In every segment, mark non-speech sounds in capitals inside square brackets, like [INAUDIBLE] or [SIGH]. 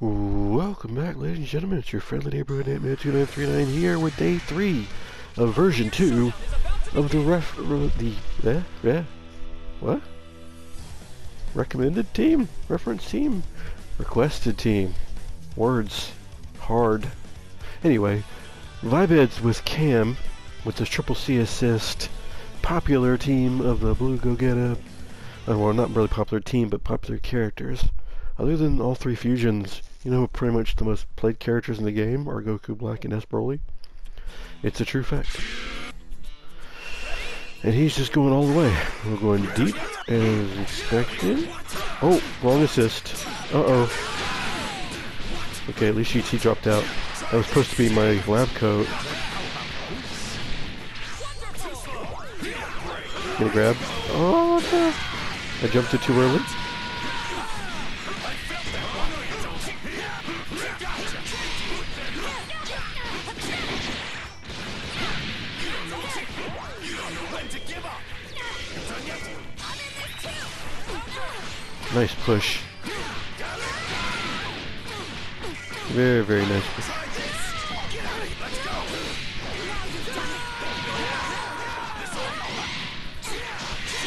Welcome back, ladies and gentlemen. It's your friendly neighborhood natman2939 here with day three of version two of the ref... the... eh? Yeah? What? Recommended team? Reference team? Requested team. Words. Hard. Anyway, Vibeds with Cam, with the Triple C assist, popular team of the Blue Go Get. Uh, well, not really popular team, but popular characters. Other than all three fusions, you know pretty much the most played characters in the game are Goku Black and S Broly? It's a true fact. And he's just going all the way. We're going deep as expected. Oh, wrong assist. Uh-oh. Okay, at least he, he dropped out. That was supposed to be my lab coat. Get a grab. Oh, no. I jumped it too early. Nice push. Very, very nice push.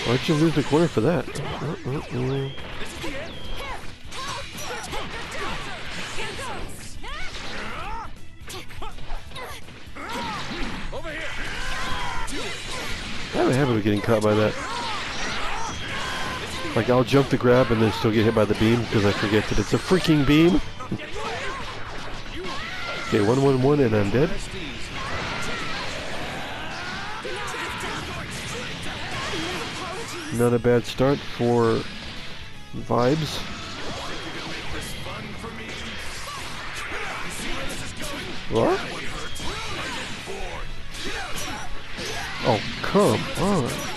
Why'd you lose the corner for that? Uh, uh, uh. I have a habit of getting caught by that. Like, I'll jump the grab and then still get hit by the beam because I forget that it's a freaking beam. okay, 111 one, and I'm dead. Not a bad start for vibes. What? Oh, come on.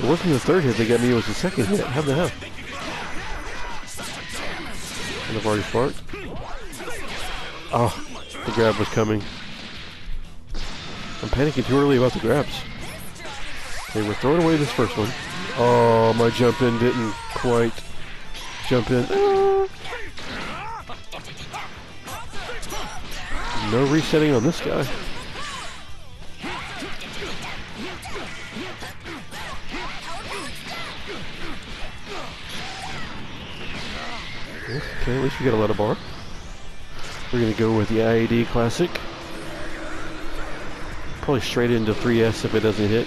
It wasn't the third hit that got me, it was the second hit. How the hell? And I've already sparked. Oh, the grab was coming. I'm panicking too early about the grabs. Okay, we're throwing away this first one. Oh, my jump in didn't quite jump in. No resetting on this guy. Okay, at least we got a lot of bar. We're gonna go with the IAD Classic. Probably straight into 3S if it doesn't hit.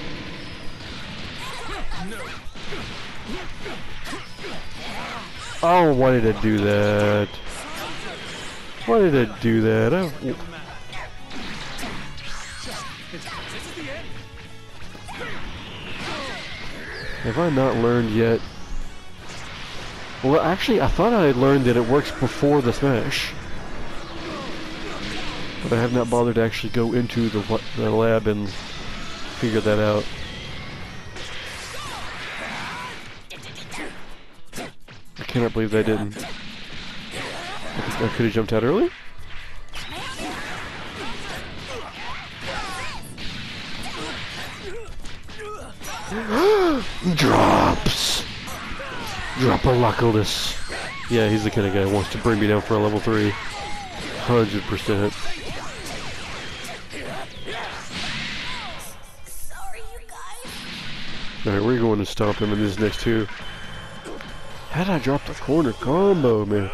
Oh, why did it do that? Why did it do that? Oh. Have I not learned yet well, actually, I thought I had learned that it works before the smash. But I have not bothered to actually go into the, the lab and figure that out. I cannot believe I didn't. I could have jumped out early? [GASPS] Drops! Dropalocalus. Yeah, he's the kind of guy who wants to bring me down for a level 3. 100%. Alright, we're going to stomp him in this next two. How'd I drop the corner combo, man?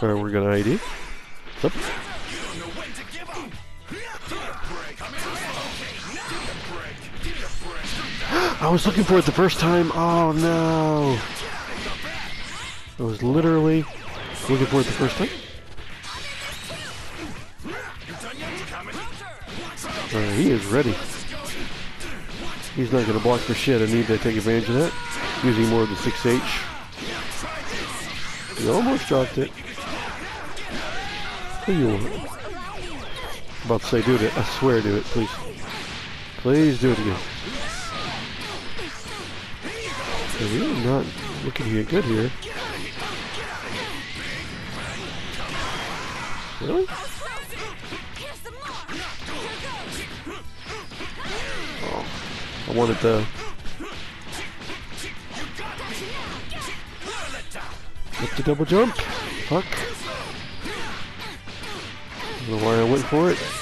Alright, we're gonna ID. Up. I was looking for it the first time. Oh no. I was literally looking for it the first time. Uh, he is ready. He's not going to block for shit. I need to take advantage of that. Using more of the 6H. He almost dropped it. Who you want? About to say do it. I swear do it, please. Please do it again. We're not looking get good here. Really? Oh. I wanted the... Get the double jump. Fuck. I don't know why I went for it.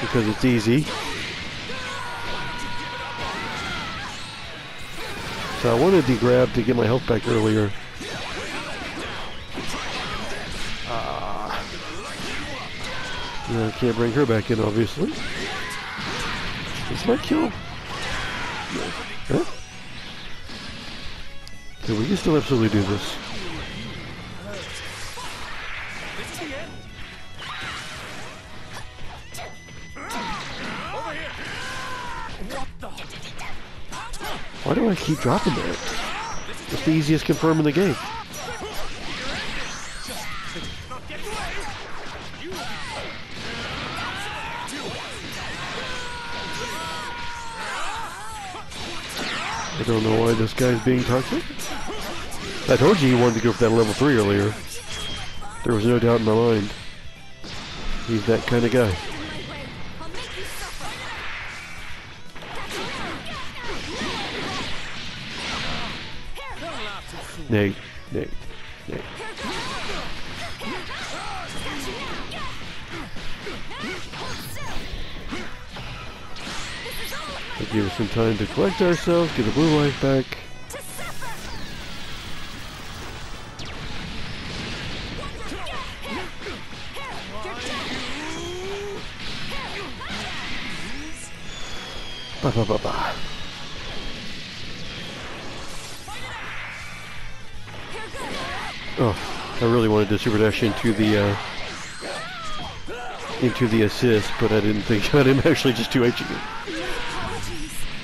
Because it's easy. So I wanted the grab to get my health back earlier. Uh, yeah, I can't bring her back in, obviously. Is my kill? Huh? So we can still absolutely do this. Why do I keep dropping that? It's the easiest confirm in the game. I don't know why this guy's being toxic. I told you he wanted to go for that level 3 earlier. There was no doubt in my mind. He's that kind of guy. Nate, Nate, Nate. We'll give us some time to collect ourselves, get the blue life back. Ba ba ba ba. Oh, I really wanted to super dash into the uh, into the assist, but I didn't think [LAUGHS] I am actually just 2 Hing it.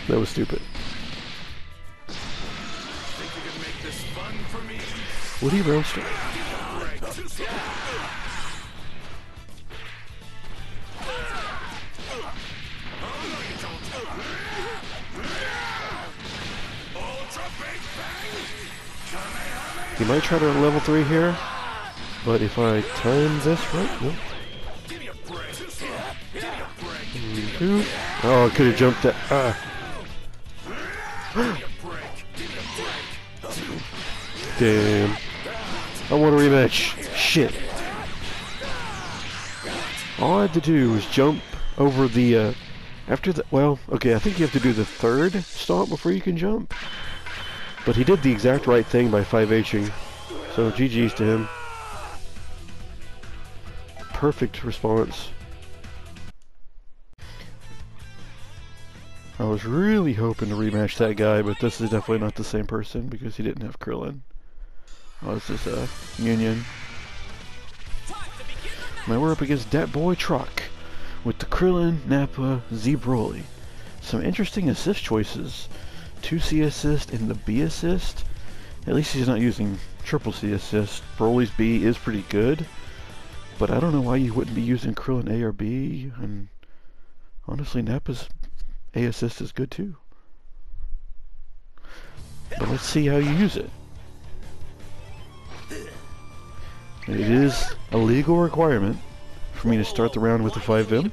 That was stupid. Woody Roaster. He might try to level 3 here, but if I time this right, no. Two. Oh, I could have jumped that. Ah. [GASPS] Damn. I want a rematch. Shit. All I had to do was jump over the, uh, after the, well, okay, I think you have to do the third stomp before you can jump. But he did the exact right thing by 5Hing. So GG's to him. Perfect response. I was really hoping to rematch that guy, but this is definitely not the same person because he didn't have Krillin. Oh, this is a uh, Union. Now we're up against Dat Boy Truck with the Krillin, Nappa, Z Broly. Some interesting assist choices. 2C assist and the B assist. At least he's not using triple C assist. Broly's B is pretty good. But I don't know why you wouldn't be using Krillin A or B. And honestly, Nappa's A assist is good too. But let's see how you use it. It is a legal requirement for me to start the round with the 5M.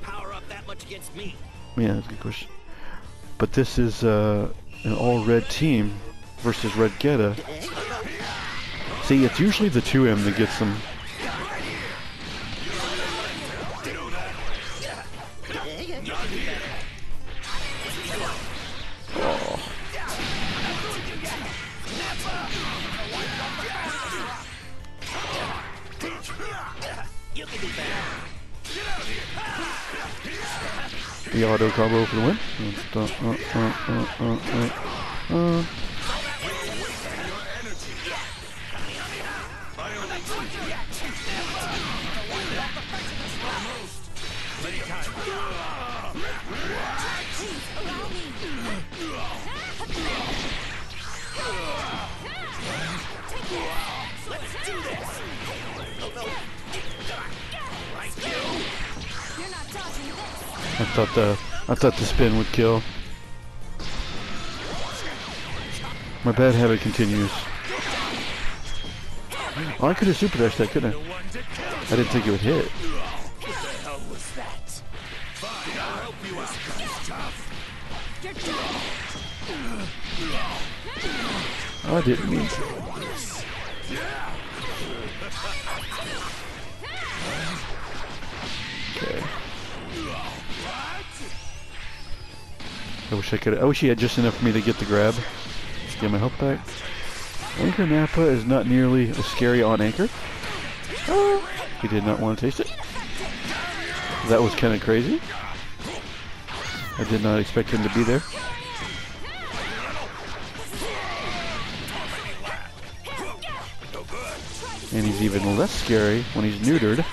Yeah, that's a good question. But this is uh, an all-red team versus Red Geta. See, it's usually the 2M that gets them. The auto combo for the win. Uh, uh, uh, I thought the I thought the spin would kill. My bad habit continues. Oh, I could have super dashed that, couldn't I? I didn't think it would hit. Oh, I didn't mean to. Okay. I wish I could. I wish he had just enough for me to get the grab. Get my health back. Anchor Nappa is not nearly as scary on anchor. Oh, he did not want to taste it. That was kind of crazy. I did not expect him to be there. And he's even less scary when he's neutered.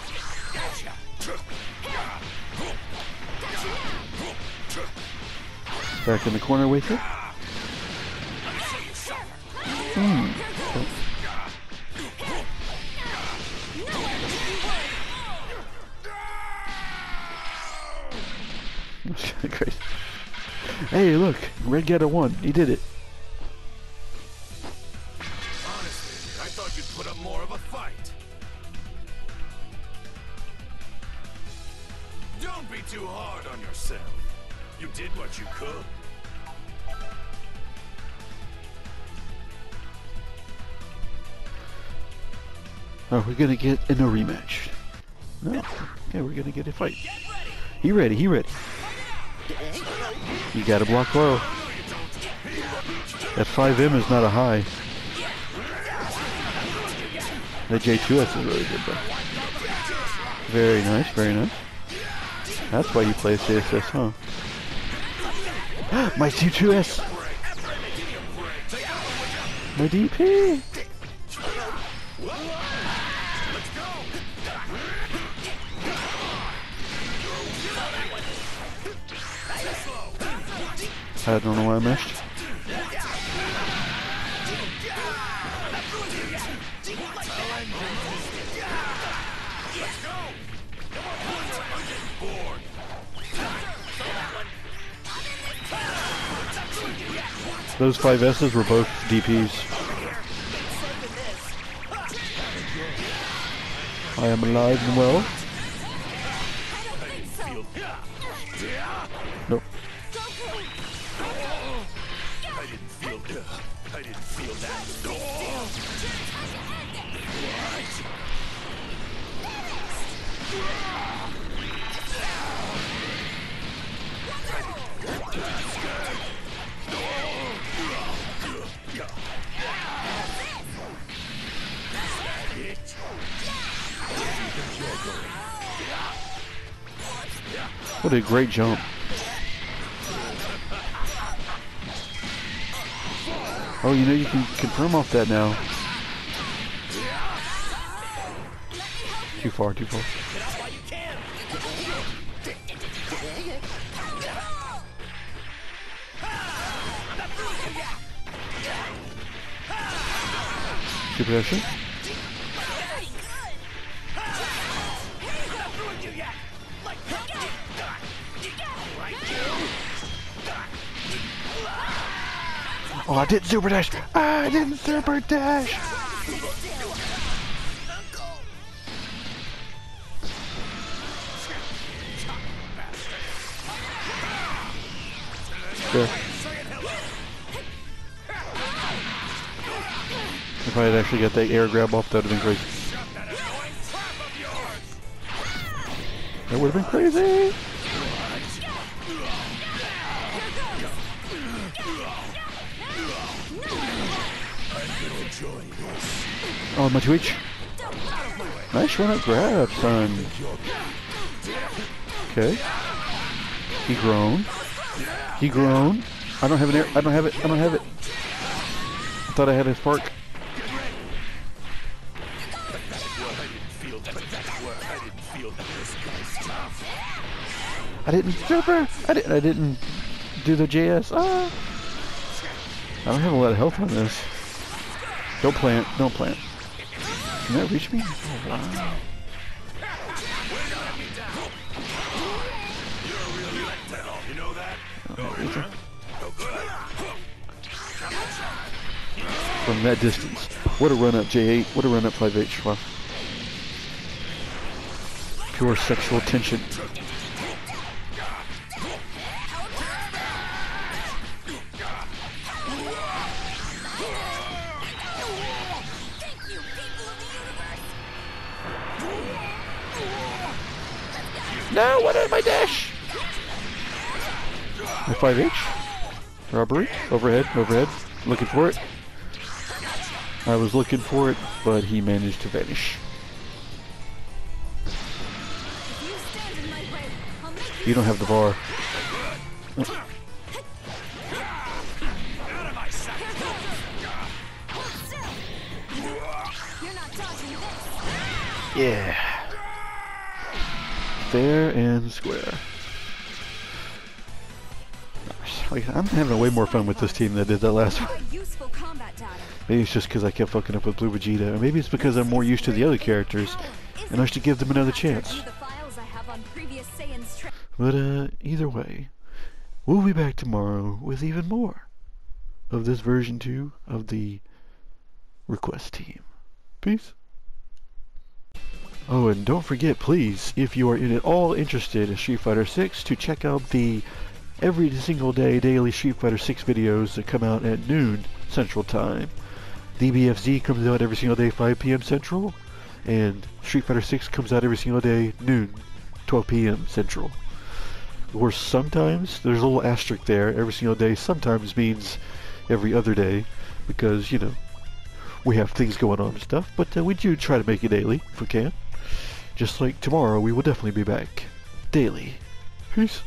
Back in the corner with you. Hmm. [LAUGHS] Crazy. Hey, look, Red Getter won. He did it. Are gonna get in a rematch? No. Okay, we're gonna get a fight. He ready, he ready. You gotta block low. That 5M is not a high. That J2S is really good though. Very nice, very nice. That's why you play CSS, huh? [GASPS] My C2S! My DP! I don't know why I missed. Those five S's were both DPs. I am alive and well. I didn't feel that. What a great jump. Oh, you know you can confirm off that now. Too far, too far. Super action. Oh, I didn't super dash. I didn't super dash. There. If I had actually got that air grab off, that would have been crazy. That would have been crazy. Oh, my Twitch. Nice run up grab, son. Okay. He groaned. He groaned. I don't have an air. I don't have it. I don't have it. I thought I had a spark. I didn't super. I didn't. I didn't do the JS. Ah. I don't have a lot of health on this. Don't plant. Don't plant. Can that reach me? Oh, wow. From that distance. What a run up J8. What a run up 5H. Wow. Pure sexual tension. No, what is my dash? My 5H? Robbery? Overhead, overhead. Looking for it. I was looking for it, but he managed to vanish. You stand in my way, I'll make you You don't have the bar. Out Fair and square. Like, I'm having way more fun with this team than I did that last one. Provide useful combat data. Maybe it's just because I kept fucking up with Blue Vegeta, or maybe it's because I'm more used to the other characters, and I should give them another chance. View the files I have on previous Saiyan's tra- But, uh, either way, we'll be back tomorrow with even more of this version 2 of the request team. Peace. Oh, and don't forget, please, if you are at all interested in Street Fighter 6, to check out the every single day daily Street Fighter 6 videos that come out at noon Central Time. DBFZ comes out every single day 5 p.m. Central, and Street Fighter 6 comes out every single day noon 12 p.m. Central. Or sometimes, there's a little asterisk there, every single day sometimes means every other day, because, you know, we have things going on and stuff, but uh, we do try to make it daily, if we can. Just like tomorrow, we will definitely be back. Daily. Peace.